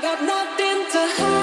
got nothing to hide.